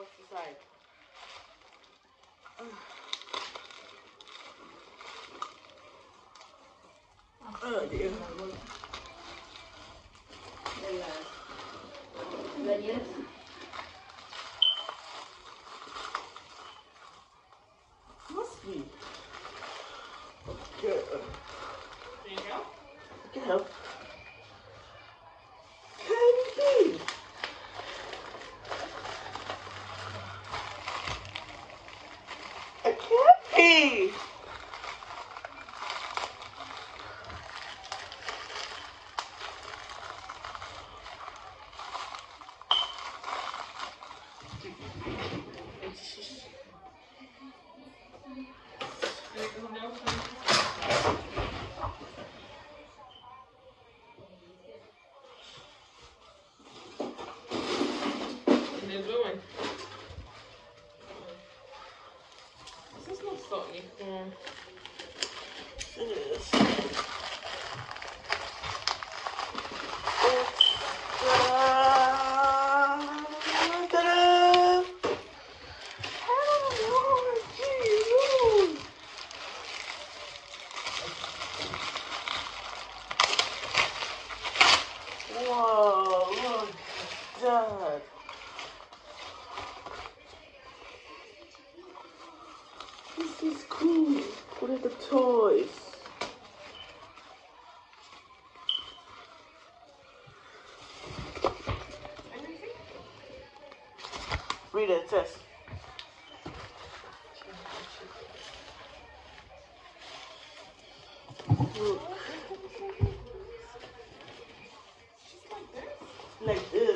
What's inside? Oh dear. Must be. Good. There you go. I Sim! Lembrou. Salty. Mm. It is. It's, ta-da! Whoa, look at that. This is cool. What are the toys? Read it, sis. Look. Like this? Like this.